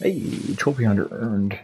Hey, trophy hunter earned.